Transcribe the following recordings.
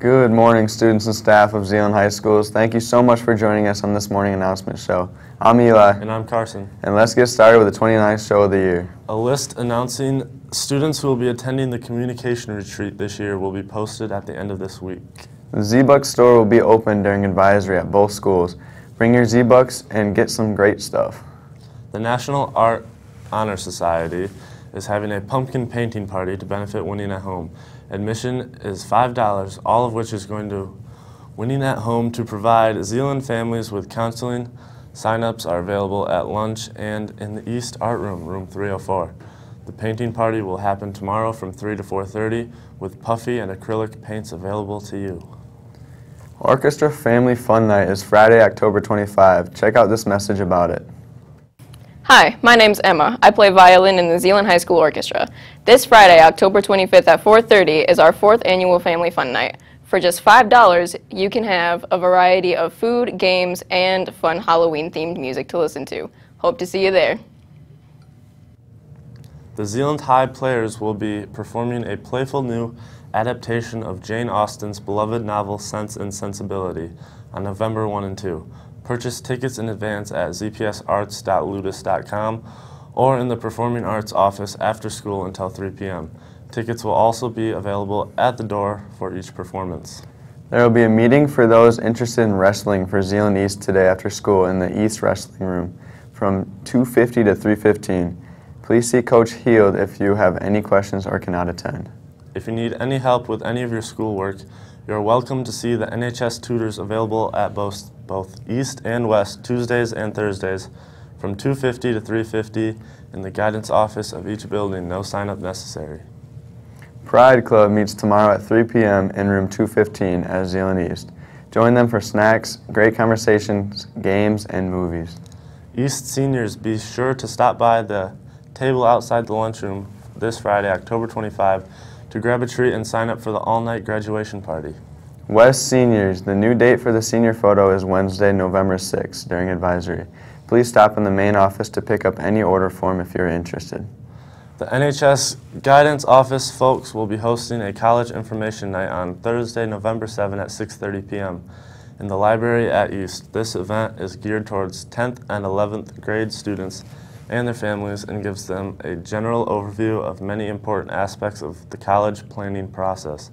Good morning, students and staff of Zeeland High Schools. Thank you so much for joining us on this morning announcement show. I'm Eli, And I'm Carson. and let's get started with the 29th show of the year. A list announcing students who will be attending the communication retreat this year will be posted at the end of this week. The Z-Bucks store will be open during advisory at both schools. Bring your Z-Bucks and get some great stuff. The National Art Honor Society is having a pumpkin painting party to benefit Winning at Home. Admission is $5, all of which is going to Winning at Home to provide Zeeland families with counseling. Sign-ups are available at lunch and in the East Art Room, room 304. The painting party will happen tomorrow from 3 to 4.30 with puffy and acrylic paints available to you. Orchestra Family Fun Night is Friday, October 25. Check out this message about it. Hi, my name's Emma. I play violin in the Zeeland High School Orchestra. This Friday, October 25th at 4:30 is our fourth annual Family Fun Night. For just $5, you can have a variety of food, games, and fun Halloween-themed music to listen to. Hope to see you there. The Zeeland High players will be performing a playful new adaptation of Jane Austen's beloved novel Sense and Sensibility on November 1 and 2. Purchase tickets in advance at zpsarts.ludus.com or in the Performing Arts office after school until 3 p.m. Tickets will also be available at the door for each performance. There will be a meeting for those interested in wrestling for Zeeland East today after school in the East Wrestling Room from 2:50 to 3:15. Please see Coach Heald if you have any questions or cannot attend. If you need any help with any of your schoolwork, you are welcome to see the NHS tutors available at both, both East and West Tuesdays and Thursdays from 2:50 to 3:50 in the guidance office of each building. No sign up necessary. Pride Club meets tomorrow at 3 p.m. in room 215 at Zeeland East. Join them for snacks, great conversations, games, and movies. East seniors, be sure to stop by the table outside the lunchroom this Friday, October 25, to grab a treat and sign up for the all-night graduation party. West seniors, the new date for the senior photo is Wednesday, November 6th during advisory. Please stop in the main office to pick up any order form if you're interested. The NHS Guidance Office folks will be hosting a college information night on Thursday, November 7 at 6:30 p.m. in the library at East. This event is geared towards 10th and 11th grade students and their families and gives them a general overview of many important aspects of the college planning process.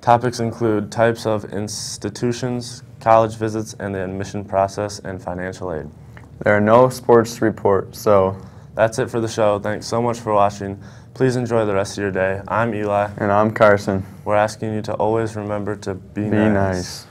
Topics include types of institutions, college visits, and the admission process and financial aid. There are no sports to report, so, That's it for the show. Thanks so much for watching. Please enjoy the rest of your day. I'm Eli. and I'm Carson. We're asking you to always remember to be, Be nice.